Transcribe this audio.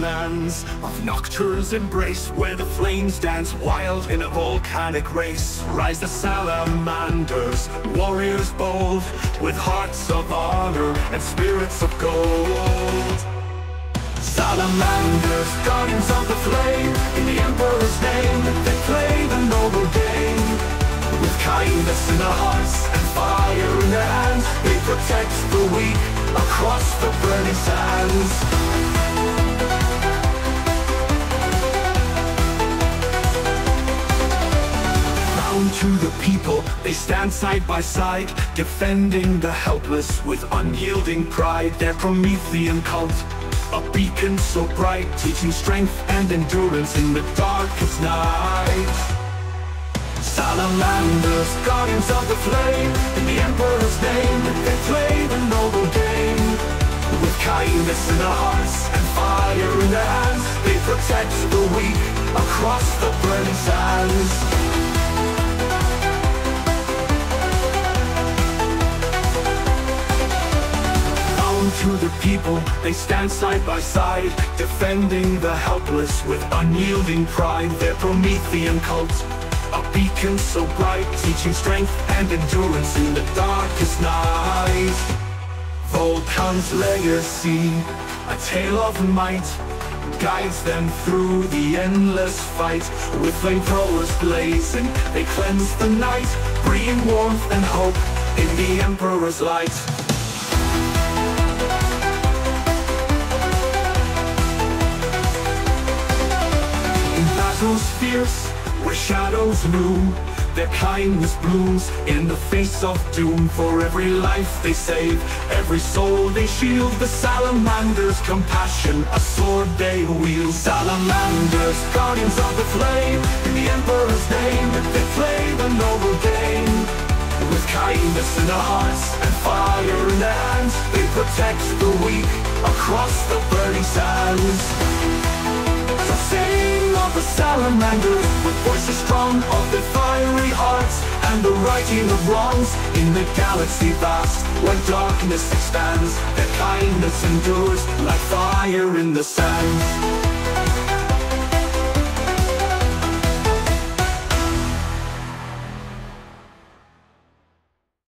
lands of Nocturne's embrace Where the flames dance wild in a volcanic race. Rise the salamanders, warriors bold With hearts of honor and spirits of gold. Salamanders, guardians of the flame In the Emperor's name, they play the noble game. With kindness in their hearts and fire in their hands They protect the weak across the burning sands Bound to the people, they stand side by side Defending the helpless with unyielding pride. Their Promethean cult, a beacon so bright Teaching strength and endurance in the darkest night. Salamanders, guardians of the flame In the Emperor's name, they play the noble game. With kindness in their hearts and fire in their hands They protect the weak across the burning sands to the people, they stand side by side Defending the helpless with unyielding pride. Their Promethean cult, a beacon so bright Teaching strength and endurance in the darkest night. Vulcan's legacy, a tale of might Guides them through the endless fight. With flamethrowers blazing, they cleanse the night Bringing warmth and hope in the Emperor's light battles fierce, where shadows loom Their kindness blooms in the face of doom. For every life they save, every soul they shield The salamander's compassion, a sword they wield. Salamanders, guardians of the flame In the Emperor's name, they play the noble game. With kindness in their hearts and fire in their hands They protect the weak across the burning sands salamanders With voices strong of the fiery hearts And the righting of wrongs in the galaxy vast. When darkness expands Their kindness endures like fire in the sands